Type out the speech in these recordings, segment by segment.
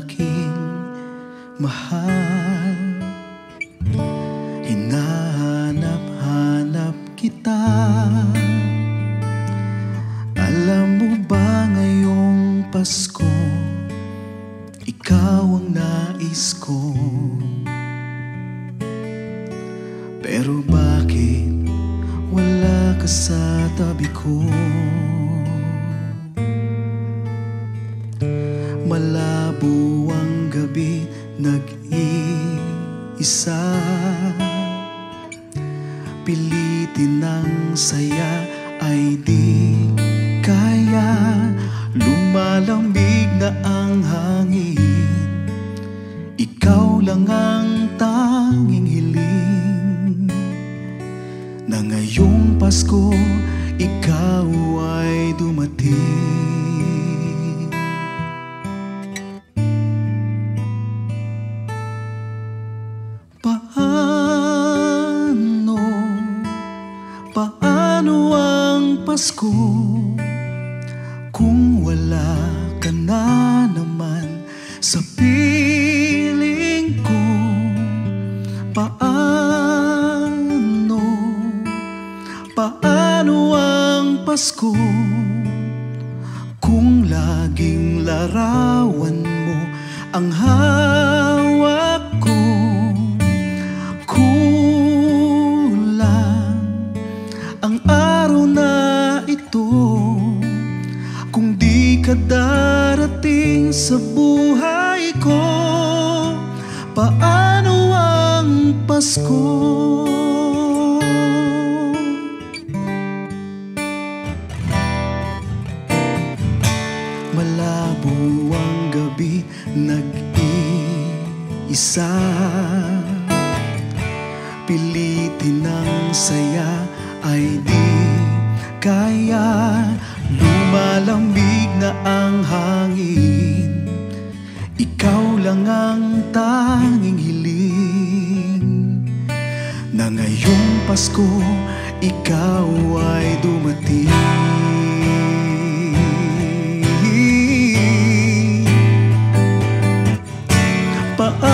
Aking mahal. Hinahanap-hanap kita. Alam mo ba ngayong Pasko Ikaw ang nais ko? Pero bakit wala ka sa tabi ko? Gabi, nag-iisa. Pilitin ng saya ay di kaya. Lumalamig na ang hangin. Ikaw lang ang tanging hiling. Na ngayong Pasko, ikaw ay dumating paano ang Pasko? Kung wala ka na naman sa piling ko Paano, paano ang Pasko? Kung laging larawan mo ang hawak sa buhay ko? Paano ang Pasko? Malabo ang gabi, nag-iisa. Pilitin ng saya ay di kaya. Lumalamig na ang hangin lang ang tanging hiling Na ngayong Pasko, ikaw ay dumating. Paano,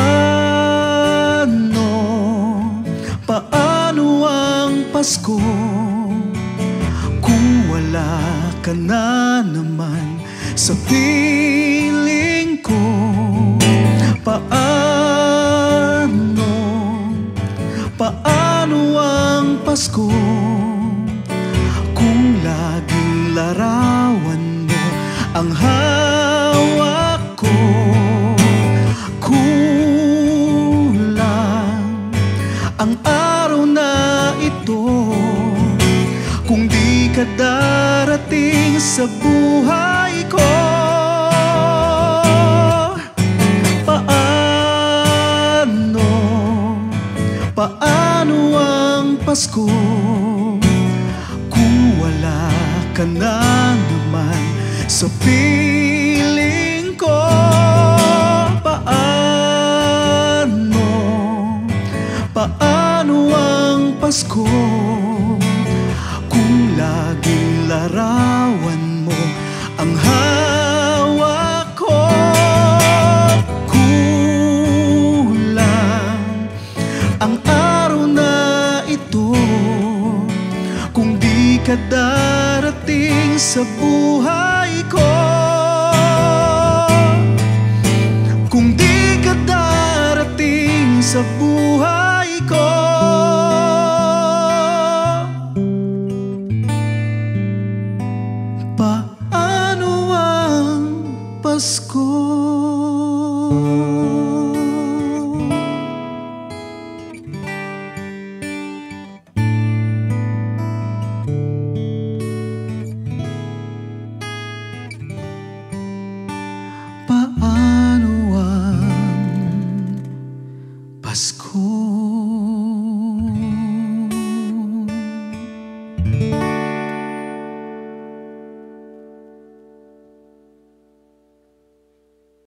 paano ang Pasko Kung wala ka na naman sa piling Pasko Kung laging larawan mo ang hawak ko Kulang ang araw na ito. Kung di ka darating sa buhay ko paano ang Pasko? Kung wala ka na naman sa piling ko Paano, paano ang Pasko? Kung laging sa buhay